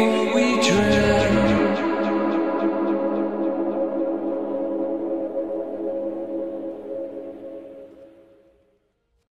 before we drift.